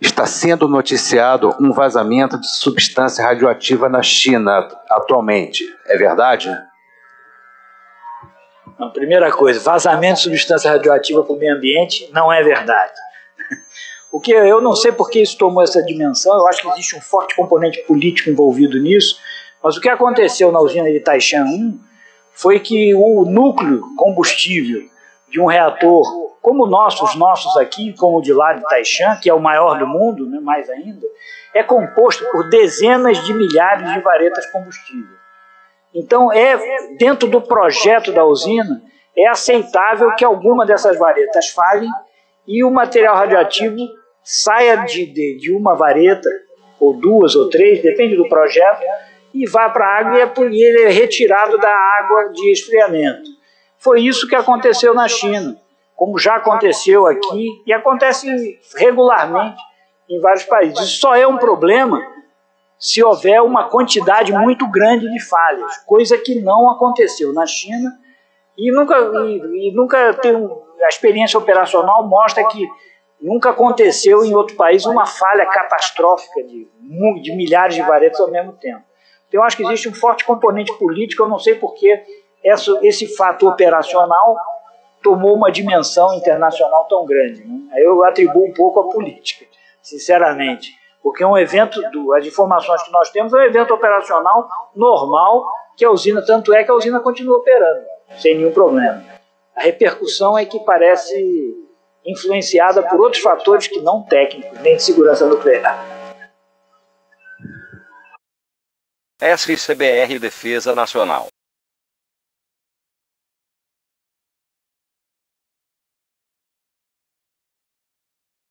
está sendo noticiado um vazamento de substância radioativa na China atualmente. É verdade? Não, primeira coisa, vazamento de substância radioativa para o meio ambiente não é verdade. O que eu não sei porque isso tomou essa dimensão, eu acho que existe um forte componente político envolvido nisso, mas o que aconteceu na usina de Taishan 1 foi que o núcleo combustível de um reator como o nosso, os nossos aqui, como o de lá de Taishan, que é o maior do mundo, né, mais ainda, é composto por dezenas de milhares de varetas combustível. Então, é dentro do projeto da usina, é aceitável que alguma dessas varetas falhem e o material radioativo saia de, de, de uma vareta, ou duas ou três, depende do projeto, e vá para a água e ele é retirado da água de esfriamento. Foi isso que aconteceu na China, como já aconteceu aqui e acontece regularmente em vários países. Isso só é um problema se houver uma quantidade muito grande de falhas, coisa que não aconteceu na China e nunca, e, e nunca tem a experiência operacional mostra que nunca aconteceu em outro país uma falha catastrófica de, de milhares de varetas ao mesmo tempo. Então, eu acho que existe um forte componente político, eu não sei porque esse, esse fato operacional tomou uma dimensão internacional tão grande. Né? Eu atribuo um pouco à política, sinceramente. Porque um evento, do, as informações que nós temos, é um evento operacional normal que a usina, tanto é que a usina continua operando, sem nenhum problema. A repercussão é que parece influenciada por outros fatores que não técnicos, nem de segurança nuclear. SCBR Defesa Nacional.